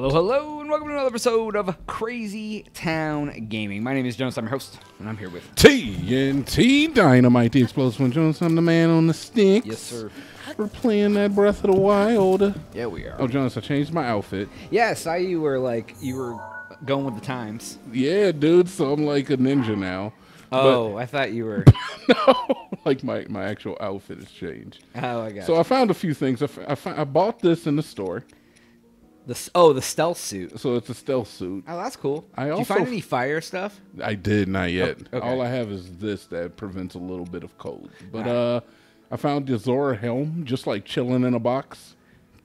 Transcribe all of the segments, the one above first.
Hello, hello, and welcome to another episode of Crazy Town Gaming. My name is Jonas, I'm your host, and I'm here with. TNT Dinomight, the explosive one. Jonas, I'm the man on the sticks. Yes, sir. We're playing that Breath of the Wild. Yeah, we are. Oh, Jonas, I changed my outfit. Yeah, I saw you were like, you were going with the times. Yeah, dude, so I'm like a ninja now. Oh, I thought you were. no, like my, my actual outfit has changed. Oh, I got So you. I found a few things. I, f- I, fi- I bought this in the store. The, oh, the stealth suit. So it's a stealth suit. Oh, that's cool. I Did you find any fire stuff? I did not yet. Oh, okay. All I have is this that prevents a little bit of cold. But Alright. uh, I found the Zora helm just like chilling in a box.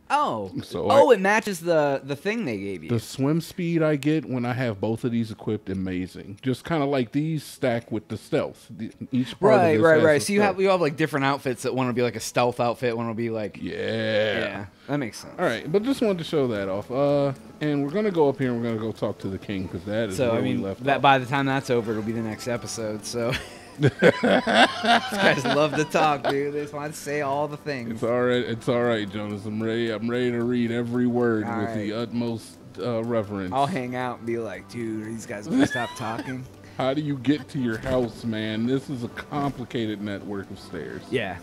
Oh, So oh, I- it matches the the thing they gave you. The swim speed I get when I have both of these equipped, amazing. Just kind of like these stack with the stealth. The- Each part right, right, right. So you have you have like different outfits that one will be like a stealth outfit, one will be like yeah. yeah. That makes sense. All right, but just wanted to show that off. Uh, and we're gonna go up here and we're gonna go talk to the king because that is So I mean, we left that off. by the time that's over, it'll be the next episode. So these guys love to talk, dude. They just want to say all the things. It's all right. It's all right, Jonas. I'm ready. I'm ready to read every word All with the utmost uh, reverence. I'll hang out and be like, dude, these guys gonna stop talking? How do you get to your house, man? This is a complicated network of stairs. Yeah,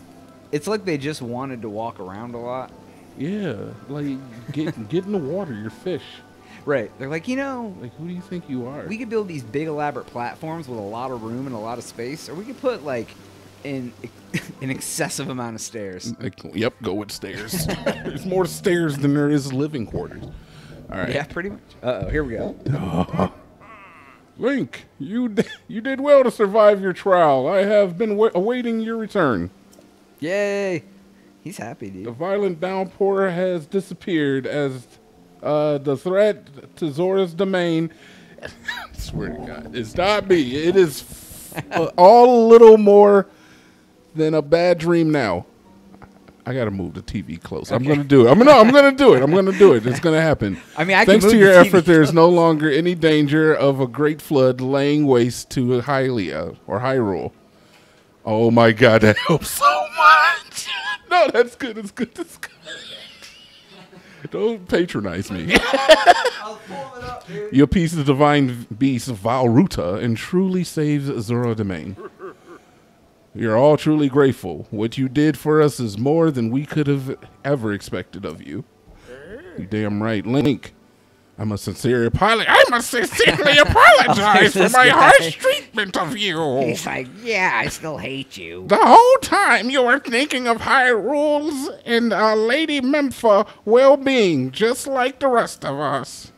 it's like they just wanted to walk around a lot. Yeah, like get get in the water. You're fish. Right? They're like, you know, Like who do you think you are? we could build these big elaborate platforms with a lot of room and a lot of space, or we could put like an an excessive amount of stairs. Like, yep, go with stairs. There's more stairs than there is living quarters. All right. Yeah, pretty much. Uh oh, here we go. Link, you d- you did well to survive your trial. I have been wa- awaiting your return. Yay! He's happy, The dude. violent downpour has disappeared as uh, the threat to Zora's domain. I swear to God, it's not me. It is f- all a little more than a bad dream now. I gotta move the TV close. I'm gonna do it. I'm gonna. I'm gonna do it. I'm gonna do it. It's gonna happen. I mean, I can thanks to your the effort, there is no longer any danger of a great flood laying waste to Hylia or Hyrule. Oh my God, that helps so much. No, that's good. It's good. It's good. Don't patronize me. Your appease the divine beast Vah Ruta and truly saves Zora Domain. We are all truly grateful. What you did for us is more than we could have ever expected of you. You damn right, Link. I'm a sincere apology. I must sincerely apologize for my guy. harsh treatment of you. He's like, yeah, I still hate you. The whole time you were thinking of Hyrule's and uh, Lady Mipha well-being, just like the rest of us.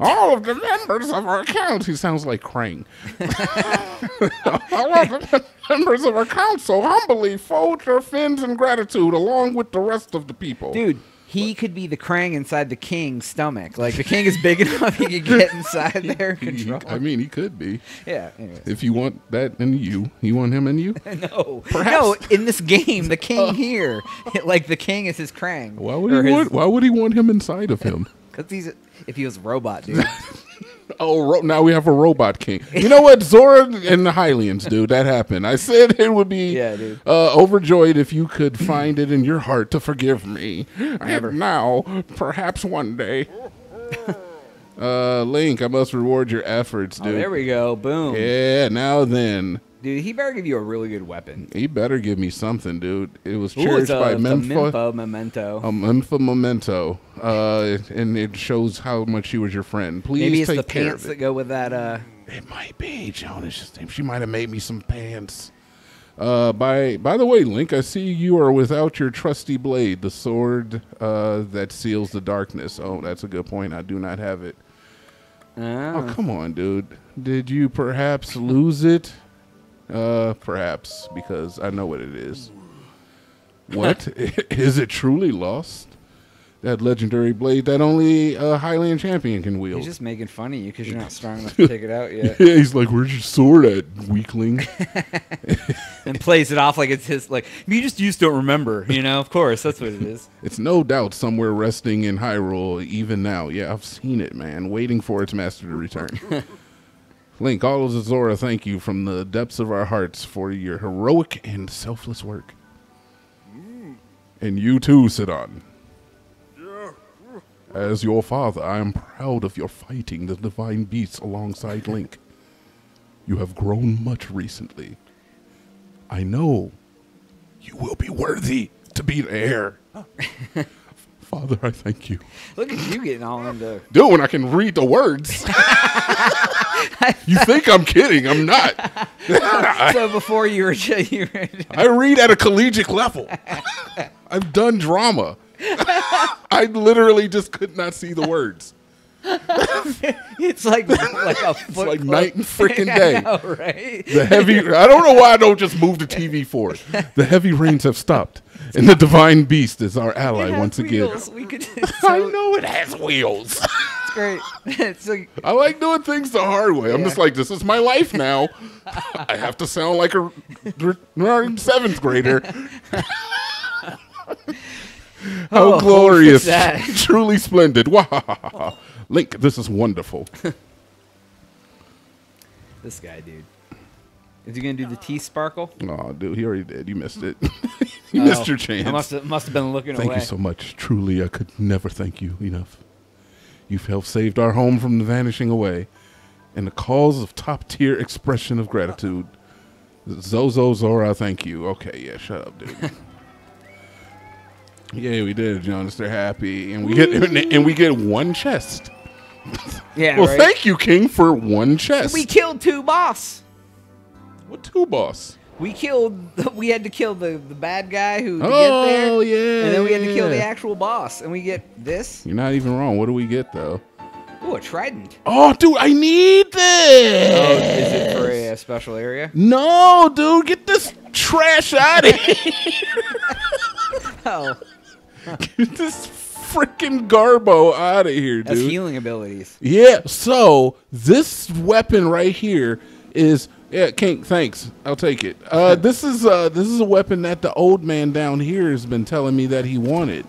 All of the members of our council. He sounds like Krang. All of the members of our council humbly fold their fins in gratitude along with the rest of the people. Dude, he could be the Krang inside the king's stomach. Like the king is big enough, he could get inside there and He- he- control. I mean, he could be. yeah. Anyways. If you want that in you, you want him in you? No, Perhaps- no. In this game, the king oh. here, like the king is his Krang. Why would he his- want? Why would he want him inside of him? Cause he's if he was a robot, dude. Oh, ro- now we have a robot king. You know what? Zora and the Hylians, dude. That happened. I said it would be Yeah, dude. Uh, overjoyed if you could find it in your heart to forgive me. Never. And now, perhaps one day. Uh, Link, I must reward your efforts, oh, dude. there we go. Boom. yeah, now then. Dude, he better give you a really good weapon. He better give me something, dude. It was Ooh, cherished it's a, by Mipha. Mipha memento. A Mipha memento. Uh, and it shows how much she was your friend. Please Maybe it's take the care pants of that go with that. Uh, It might be Jonas. She might have made me some pants. Uh, by by the way, Link, I see you are without your trusty blade, the sword uh, that seals the darkness. Oh, that's a good point. I do not have it. Oh, oh. come on, dude. Did you perhaps lose it? Uh, perhaps because I know what it is. What is it truly lost? That legendary blade that only a Hylian champion can wield. He's just making fun of you because you're not strong enough to take it out yet. Yeah, he's like, "Where's your sword at, weakling?" and plays it off like it's his. Like you just used don't remember. You know, of course, that's what it is. it's no doubt somewhere resting in Hyrule even now. Yeah, I've seen it, man, waiting for its master to return. Link, all of Zora, thank you from the depths of our hearts for your heroic and selfless work. And you too, Sidon. Yeah. As your father, I am proud of your fighting the divine beasts alongside Link. You have grown much recently. I know you will be worthy to be the heir. Father, I thank you. Look at you getting all into. Dude, when I can read the words. you think I'm kidding. I'm not. so before you were, you were I read at a collegiate level. I've done drama. I literally just could not see the words. it's like like a foot like close- night and freaking day. I know, right? The heavy I don't know why I don't just move the TV for it. The heavy rains have stopped. And the divine beast is our ally once wheels. again. We could. I know it has wheels. It's great. It's like I like doing things the hard way. I'm Yeah. just like, this is my life now. I have to sound like a seventh grader. How Oh, glorious. look at that. Truly splendid. Wahahaha. Link, this is wonderful. this guy, dude. Is he gonna do the T sparkle? Oh, dude, he already did. You missed it. you oh. missed your chance. I must have must have been looking Thank away. Thank you so much. Truly, I could never thank you enough. You've helped saved our home from the vanishing away, and the cause of top tier expression of gratitude. Zozo Zora, thank you. Okay, yeah, shut up, dude. yeah, we did, Jonas. They're happy, and we get and we get one chest. yeah, Well, right? thank you, King, for one chest. We killed two boss. what two boss? We killed. We had to kill the the bad guy who to Oh, get there. yeah, And then we had to kill the actual boss, and we get this. You're not even wrong. What do we get though? Ooh, a trident. Oh, dude, I need this. Oh, is it for a, uh, special area? No, dude, get this trash out of here. Oh, get this freaking garbo out of here, that's dude. healing abilities. Yeah, so this weapon right here is yeah, Kink, thanks. I'll take it. Uh this is uh this is a weapon that the old man down here has been telling me that he wanted.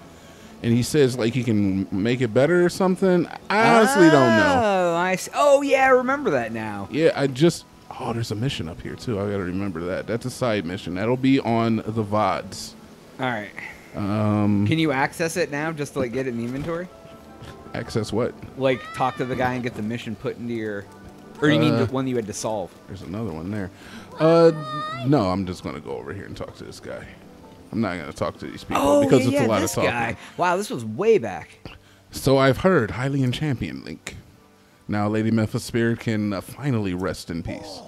And he says like he can make it better or something. I honestly don't know. Oh, I see. Oh, yeah, I remember that now. Yeah, I just Oh, there's a mission up here too. I got to remember that. That's a side mission. That'll be on the VODs. All right. Um Can you access it now just to like get it in the inventory? access what? Like talk to the guy and get the mission put into your. Or do you mean Uh, the one you had to solve? There's another one there. Uh, no, I'm just gonna go over here and talk to this guy. I'm not gonna talk to these people Oh, because yeah, it's yeah, a lot this of talking. guy. Wow, this was way back. So I've heard Hylian Champion Link. Now, Lady Mipha's Spirit can uh, finally rest in peace.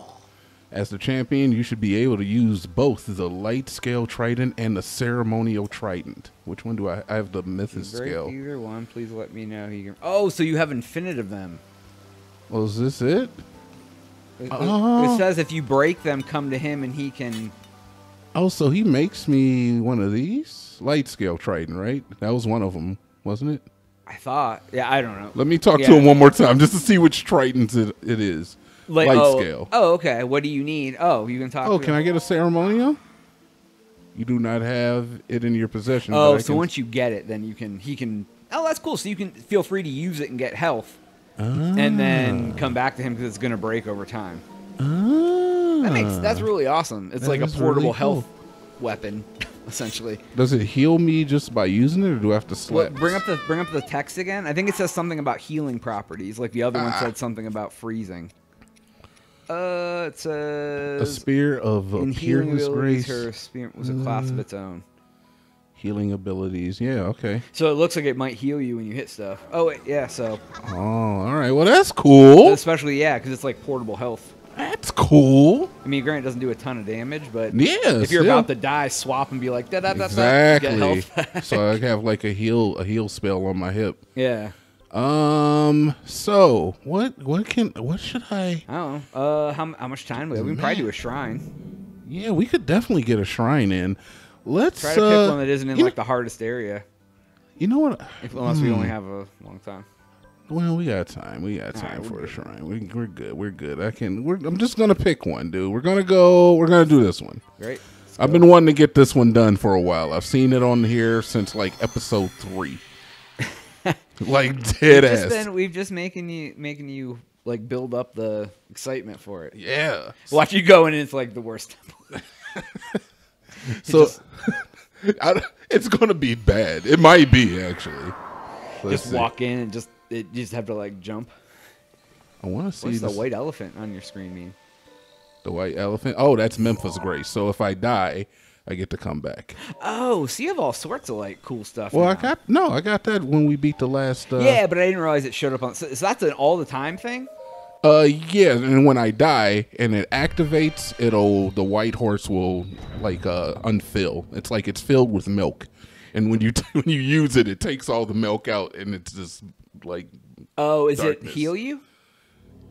As the champion, you should be able to use both the light scale trident and the ceremonial trident. Which one do I? I have the Break scale. either one. Please let me know. Can... Oh, so you have infinite of them. Well, is this it? It, Oh. it says if you break them, come to him and he can. Oh, so he makes me one of these light scale trident, right? That was one of them, wasn't it? I thought. Yeah, I don't know. Let me talk Yeah. to him one more time just to see which trident it, it is. Like, light oh, scale. Oh, okay. What do you need? Oh, you can talk. Oh, can. I get a ceremonial? You do not have it in your possession. Oh, so can- once you get it, then you can. He can. Oh, that's cool. So you can feel free to use it and get health, Ah. and then come back to him because it's gonna break over time. Ah. That makes that's really awesome. It's That like a portable really cool. health weapon, essentially. Does it heal me just by using it, or do I have to Well, slap? bring up the bring up the text again. I think it says something about healing properties. Like the other one Ah. said something about freezing. Uh, it says a spear of in peerless grace, her spear was a class of its own. Healing abilities. Yeah, okay. So it looks like it might heal you when you hit stuff. Oh wait, yeah. So Oh, all right. Well, that's cool. especially yeah, because it's like portable health. That's cool. I mean, granted, it doesn't do a ton of damage, but Yeah. if you're still. about to die, swap and be like da da da exactly. so I have like a heal a heal spell on my hip. yeah. Um. So what? What can? What should I? I don't know. Uh, how, how much time we have? We can probably do a shrine. Yeah, we could definitely get a shrine in. Let's Try to uh, pick one that isn't in like know, the hardest area, You know what? if, unless we Hmm. only have a long time. Well, we got time. We got time right, for a shrine. We, we're good. We're good. I can. We're, I'm just gonna pick one, dude. We're gonna go. We're gonna do this one. Great. I've been wanting to get this one done for a while. I've seen it on here since like episode three. like dead We've just ass. been, we've just making you making you like build up the excitement for it. yeah. Watch you go and it's like the worst. So just- I, it's gonna be bad. It might be actually. Let's just see. walk in and just it, you just have to like jump. I want to see What's the white elephant on your screen mean? the white elephant. Oh, that's Mipha's Grace. So if I die, I get to come back. Oh, so you have all sorts of like cool stuff. Well, I got no, I got that when we beat the last. Uh, yeah, but I didn't realize it showed up on. So, so that's an all the time thing. Uh, yeah, and when I die and it activates, it'll the white horse will like uh unfill. It's like it's filled with milk, and when you when you use it, it takes all the milk out, and it's just like Oh, is Darkness. it heal you?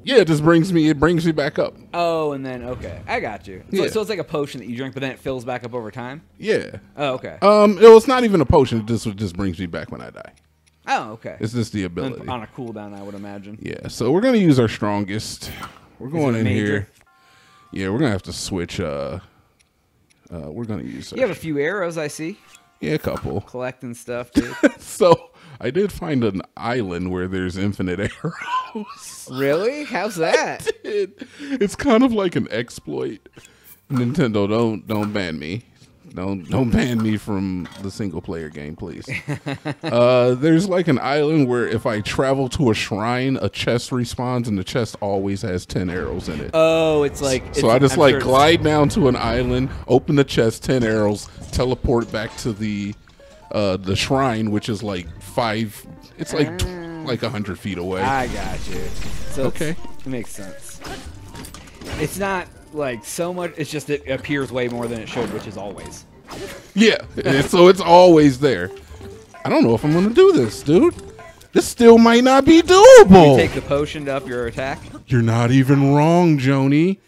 yeah, it just brings me it brings me back up. Oh, and then okay, I got you. So, Yeah. so it's like a potion that you drink, but then it fills back up over time. Yeah. Oh, okay. Um, it was not even a potion. It just it just brings me back when I die. Oh, okay. It's just the On- ability. on a cooldown, I would imagine. Yeah. So we're gonna use our strongest. We're going in major? here. Yeah, we're gonna have to switch. Uh, uh, we're gonna use. Our, You have a few arrows, I see, yeah, a couple. collecting stuff too. So I did find an island where there's infinite arrows. really? How's that? It- it's kind of like an exploit. Nintendo, don't don't ban me. Don't don't ban me from the single player game, please. uh, there's like an island where if I travel to a shrine, a chest respawns, and the chest always has ten arrows in it. Oh, it's like. It's, so I just I'm like sure glide down to an island, open the chest, ten arrows, teleport back to the uh, the shrine, which is like five. It's like like a hundred feet away. I got you. So Okay. okay, it makes sense. It's not like so much. It's just it appears way more than it should, which is always. Yeah, so it's always there. I don't know if I'm gonna do this, dude. This still might not be You doable. take the potion to up your attack. You're not even wrong, Joni.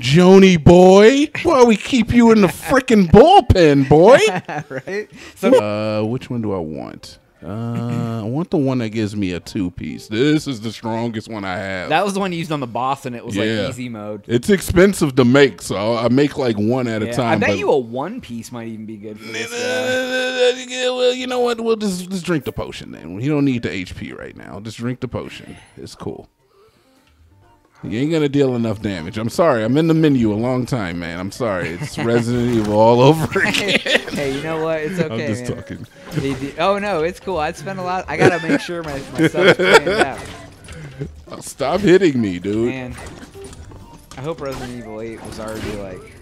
Joni boy, why we keep you in the freaking bullpen, boy? right? So Uh, which one do I want? Uh, I want the one that gives me a two piece. This is the strongest one I have. that was the one you used on the boss, and it was Yeah. like easy mode. it's expensive to make, so I make like one at a time. I bet you a one piece might even be good for this guy. Yeah, well, you know what? We'll just just drink the potion then. You don't need the HP right now. Just drink the potion. It's cool. You ain't gonna deal enough damage. I'm sorry. I'm in the menu a long time, man. I'm sorry. It's Resident Evil all over again. hey, you know what? It's okay. I'm just man. talking. Oh no, it's cool. I spent a lot. I gotta make sure my my stuff's planned out. Oh, Stop hitting me, dude. Man, I hope Resident Evil 8 was already like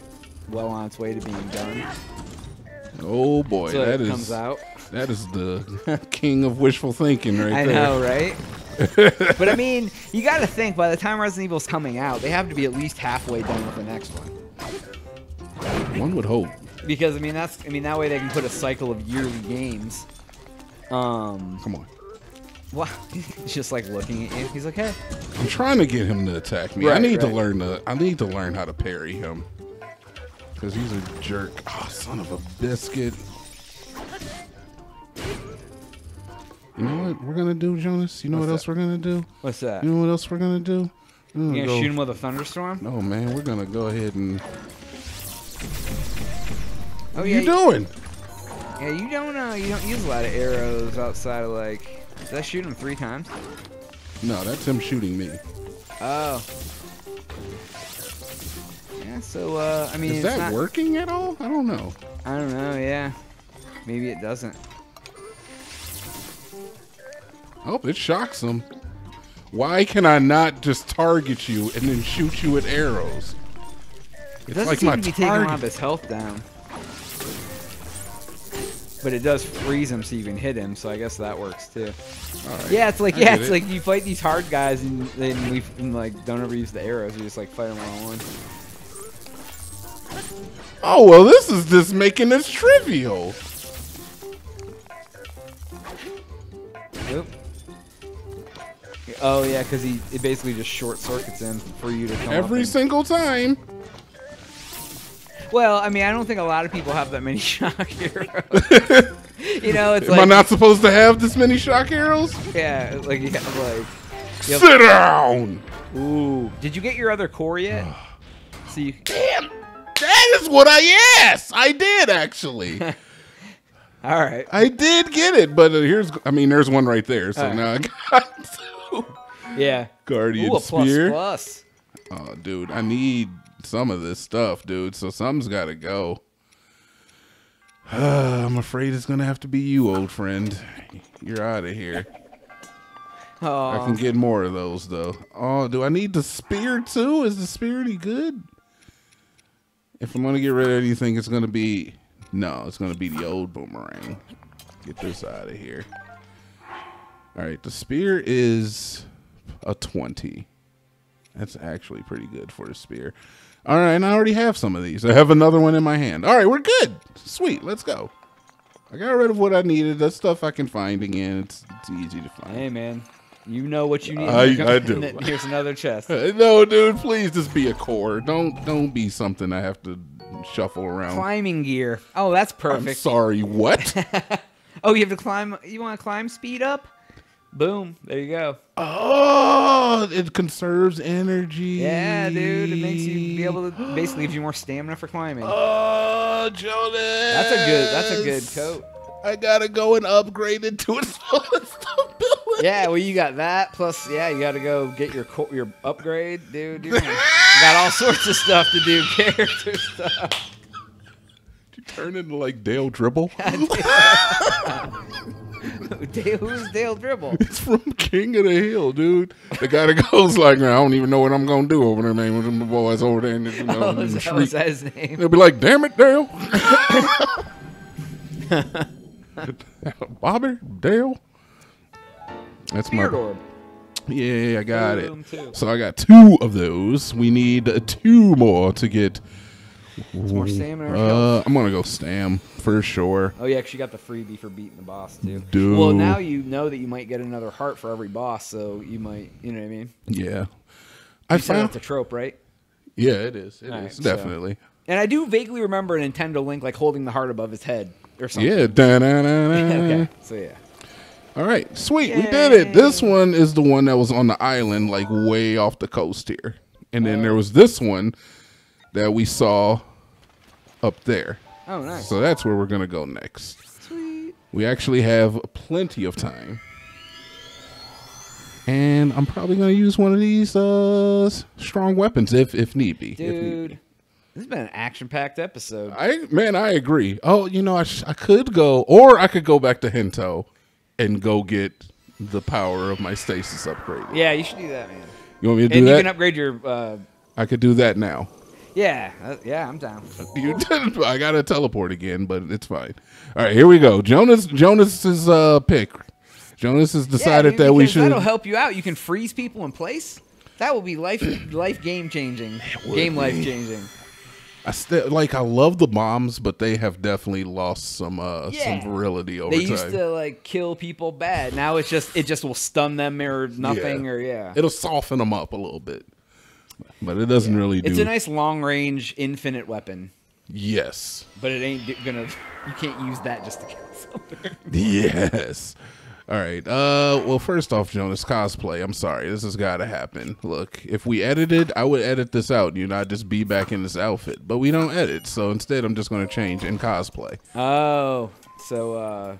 well on its way to being done. Oh boy, So that is comes out. that is the king of wishful thinking right I there. I know, right? but I mean, you got to think by the time Resident Evil's coming out, they have to be at least halfway done with the next one. One would hope. Because I mean, that's I mean that way they can put a cycle of yearly games. Um, Come on. wow, he's just like looking at you. He's like, hey, I'm trying to get him to attack me. I Right, need to learn to. I need to learn how to parry him. Cause he's a jerk. Oh, son of a biscuit. You know what we're gonna do, Jonas? You know What's what else that? we're gonna do? what's that? You know what else we're gonna do? We're gonna gonna go- shoot him with a thunderstorm? No, man. We're gonna go ahead and. Oh What yeah, are you doing? yeah. You don't uh, you don't use a lot of arrows outside of like. Did I shoot him three times? No, that's him shooting me. Oh. Yeah. So uh, I mean, Is that not, working at all? I don't know. I don't know. Yeah. Maybe it doesn't. Oh, it shocks him. Why can I not just target you and then shoot you with arrows? It It's doesn't like seem my to be taking a lot of his health down. But it does freeze him so you can hit him, so I guess that works too. Right. Yeah, it's like I yeah, it's it. like you fight these hard guys and then we and like don't ever use the arrows. You just like fight them one on one. Oh well, this is just making this trivial. Oop. Oh yeah, because he it basically just short circuits him for you to come Every single time. Well, I mean, I don't think a lot of people have that many shock heroes. you know, it's Am like I not supposed to have this many shock arrows? yeah, like you have like Yep. Sit down. ooh. Did you get your other core yet? so you Damn. That is what I asked. I did actually. all right. I did get it, but uh, here's. I mean, there's one right there. So All right. now I got two. Yeah. Guardian Ooh, a spear. plus. Oh, dude, I need some of this stuff, dude. So something's got to go. I'm afraid it's gonna have to be you, old friend. You're out of here. Oh. I can get more of those though. Oh, do I need the spear too? Is the spear any good? If I'm gonna get rid of anything, it's gonna be no. It's gonna be the old boomerang. Get this out of here. All right, the spear is a twenty. That's actually pretty good for a spear. All right, and I already have some of these. I have another one in my hand. All right, we're good. Sweet, let's go. I got rid of what I needed. That stuff I can find again. It's, it's easy to find. Hey man, you know what you need. I- I do. Here's another chest. No, dude, please just be a core. Don't don't be something I have to shuffle around. Climbing gear. Oh, that's I'm perfect. sorry, what? Oh, you have to climb. You want to climb speed up? Boom. There you go. oh, it conserves energy. Yeah, dude. It makes you be able to basically gives you more stamina for climbing. Oh, Jonas. That's a good. That's a good coat. I gotta go and upgrade it to its fullest ability. Yeah, well, you got that. Plus, yeah, you got to go get your co- your upgrade, dude. You got all sorts of stuff to do, character stuff. You turn into like Dale Gribble. Dale, who's Dale Gribble? It's from King of the Hill, dude. The guy that goes like, I don't even know what I'm gonna do over there, man. With them boys over there the, you know, Oh, that, was that his name? They'll be like, damn it, Dale. Bobby, Dale. That's my. orb. Yeah, I got Boom, it. two. So I got two of those. We need two more to get. More stamina. or. Uh, I'm gonna go Stam for sure. Oh yeah, 'cause you got the freebie for beating the boss too. Dude. Well, now you know that you might get another heart for every boss, so you might, you know what I mean. Yeah, I You said found. that's a trope, right? yeah, it is. It is Alright, so- definitely. And I do vaguely remember a Nintendo Link like holding the heart above his head or something. Yeah. Da-na-na-na. okay. So yeah. All right, sweet. We did it. This one is the one that was on the island, like way off the coast here. And then there was this one that we saw up there. Oh, nice. So that's where we're going to go next. Sweet. We actually have plenty of time. And I'm probably going to use one of these uh, strong weapons if if need be. if need be. Dude, this has been an action-packed episode. I man, I agree. Oh, you know, I, sh- I could go, or I could go back to Hateno and go get the power of my stasis upgrade. Yeah, you should do that, man. You want me to And do you can upgrade your. Uh, I could do that now. Yeah, uh, yeah, I'm down. You did. I gotta teleport again, but it's fine. All right, here we go. Jonas. Jonas's uh, pick. Jonas has decided yeah, dude, that we should. That'll help you out. You can freeze people in place. That will be life, life game changing. Game life changing. I still like. I love the bombs, but they have definitely lost some uh Yeah. some virility over They time. used to like kill people bad. Now it's just it just will stun them or nothing Yeah. or yeah. It'll soften them up a little bit, but it doesn't really do. It's a nice long range infinite weapon, yes. but it ain't gonna. You can't use that just to kill something. Yes. All right. Uh, well, first off, Jonas cosplay. I'm sorry, this has got to happen. Look, if we edited, I would edit this out. You not just be back in this outfit, but we don't edit, so instead, I'm just going to change in cosplay. oh, so uh,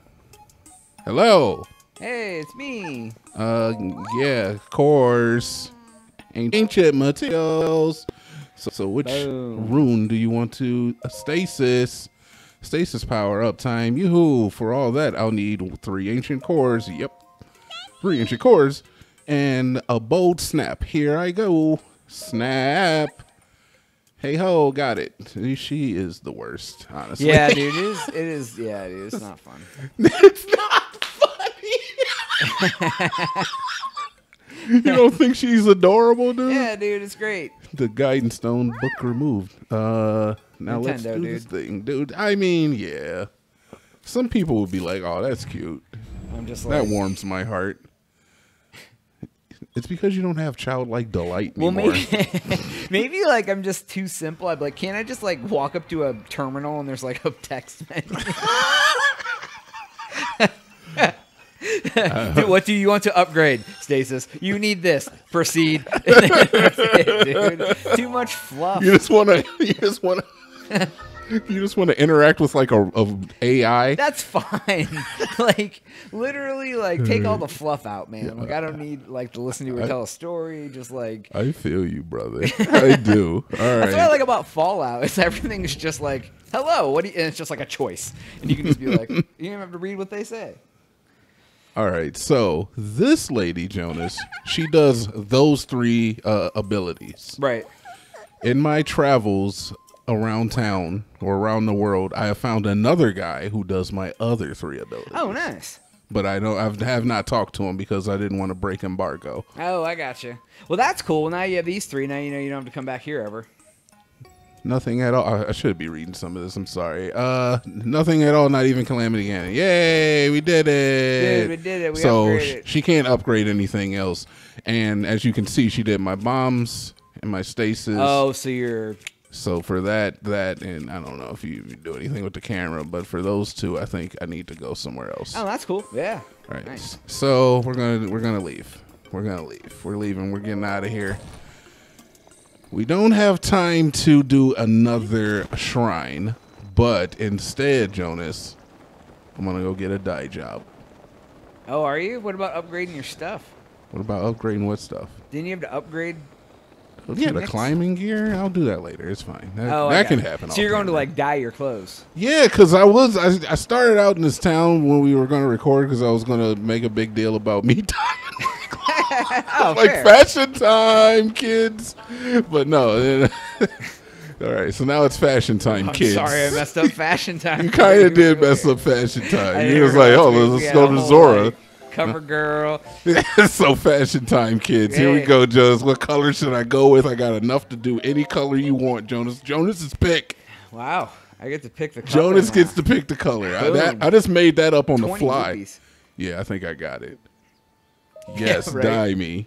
Hello. hey, it's me. Uh, yeah, of course. Ancient materials. So, so which Boom. rune do you want to uh, stasis? Stasis power uptime. Yoo-hoo. For all that, I'll need three ancient cores. Yep. Three ancient cores. And a bold snap. Here I go. Snap. Hey ho, got it. She is the worst, honestly. Yeah, dude, it is. It is. Yeah, dude, it's not fun. it's not funny. you don't think she's adorable, dude? Yeah, dude, it's great. The guidance stone book removed. Uh, now let's Nintendo, do this thing, dude. I mean, yeah. Some people would be like, "Oh, that's cute." I'm just like. That warms my heart. It's because you don't have childlike delight Well, anymore. maybe, maybe like I'm just too simple. I'd be like, can't I just like walk up to a terminal and there's like a text menu? Dude, what do you want to upgrade, Stasis? You need this. Proceed. It. Too much fluff. you just want to. You just want to. you just want to interact with like a, a AI. That's fine. like literally, like take all the fluff out, man. Like I don't need like to listen to her tell a story. Just like I feel you, brother. I do. All That's what I like about Fallout. Is everything's just like, hello, what do you, and it's just like a choice, and you can just be like, you don't even have to read what they say. All right, so this lady Jonas, she does those three uh, abilities. Right. In my travels around town or around the world, I have found another guy who does my other three abilities. Oh, nice. But I know I have not talked to him because I didn't want to break embargo. Oh, I got you. Well, that's cool. Now you have these three. Now you know you don't have to come back here ever. Nothing at all. I- should be reading some of this. I'm sorry. Uh, nothing at all. Not even calamity Ganon. Yay, we did it! Dude, we did it. We so sh- she can't upgrade anything else. And as you can see, she did my bombs and my stasis. Oh, so you're So for that, that, and I don't know if you do anything with the camera, but for those two, I think I need to go somewhere else. Oh, that's cool. Yeah. All right. Nice. So we're gonna we're gonna leave. We're gonna leave. We're leaving. We're getting out of here. We don't have time to do another shrine, but instead, Jonas, I'm gonna go get a dye job. Oh, are you? What about upgrading your stuff? What about upgrading what stuff? Didn't you have to upgrade? Yeah, the climbing gear. I'll do that later. It's fine. That, Oh, that can it. happen. So you're going to like dye your clothes. Yeah, because I was I, I started out in this town when we were going to record because I was going to make a big deal about me dying. Oh, like fair. fashion time, kids. But no. All right, so now it's fashion time, I'm kids. sorry, I messed up fashion time. You kind of did mess up fashion time. You was like, oh, let's go to Zora. like, cover girl. so fashion time, kids. Here we go, Jonas. What color should I go with? I got enough to do any color you want, Jonas. Jonas's pick. Wow, I get to pick the color Jonas now. gets to pick the color. I, that, I just made that up on the fly. Yeah, I think I got it. Yes, right. dye me.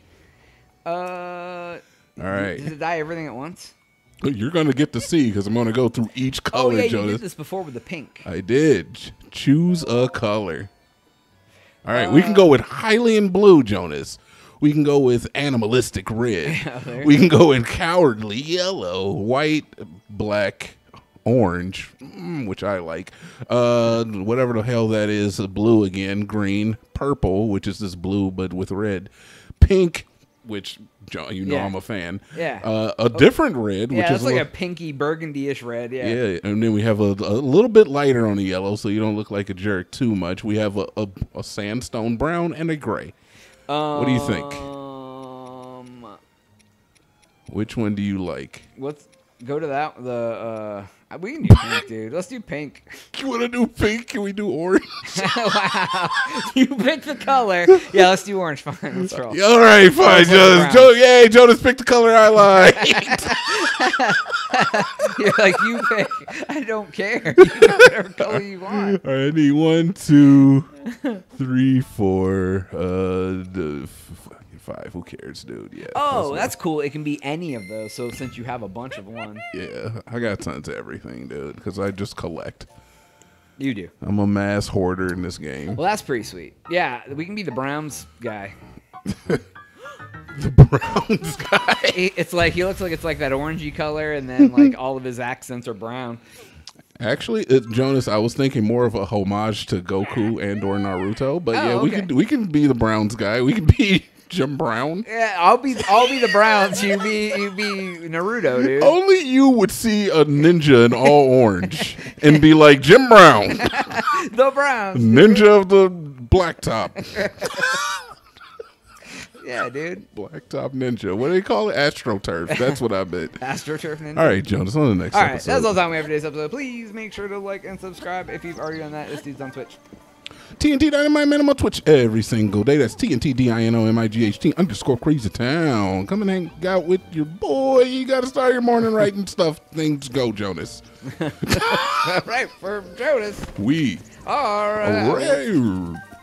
Uh, All does it dye everything at once? You're going to get to see because I'm going to go through each color, oh yeah, you did this before with the pink. I did. Choose a color. All right, we can go with Hylian blue, Jonas. We can go with animalistic red. there we can go in cowardly yellow, white, black, orange, mm, which I like. Uh, whatever the hell that is, uh, blue again, green, purple, which is this blue but with red, pink, which you know Yeah. I'm a fan. Yeah. Uh, a different red, which Yeah, is it's like li- a pinky burgundy-ish red. Yeah. yeah, and then we have a, a little bit lighter on the yellow, so you don't look like a jerk too much. We have a, a, a sandstone brown and a gray. what do you think? Um, Which one do you like? let's go to that. The uh, we can do pink, dude. Let's do pink. You want to do pink? Can we do orange? wow, you pick the color. Yeah, let's do orange. Fine, let's roll. All right, fine, Jonas. Jo- yay, Jonas picked the color I like. You're like you pick. I don't care. You pick whatever color you want. All right, I need one, two, three, four, uh, d- f- five. Who cares, dude? Yeah. Oh, that's cool. It can be any of those. So since you have a bunch of one, yeah. I got tons of everything, dude, because I just collect. you do. I'm a mass hoarder in this game. Well, that's pretty sweet. Yeah, we can be the Browns guy. The Browns guy. He- It's like he looks like it's like that orangey color, and then like all of his accents are brown. Actually, it, Jonas, I was thinking more of a homage to Goku and or Naruto, but Oh, yeah, we okay. can we can be the Browns guy. We can be Jim Brown. Yeah, I'll be I'll be the Browns. You be you be Naruto, dude. Only you would see a ninja in all orange and be like Jim Brown, The Browns. ninja of the blacktop, Yeah, dude. blacktop ninja. What do they call it? Astroturf. That's what I meant. AstroTurf Ninja. All right, Jonas, on the next All right, episode. that's all the time we have for today's episode. Please make sure to like and subscribe if you've already done that. This dude's on Twitch. TNT Dinomight Man. On Twitch every single day. That's TNT D I N O M I G H T underscore Crazy Town. Come and hang out with your boy. You got to start your morning right and stuff. Things go, Jonas. All right, for Jonas. We right. are.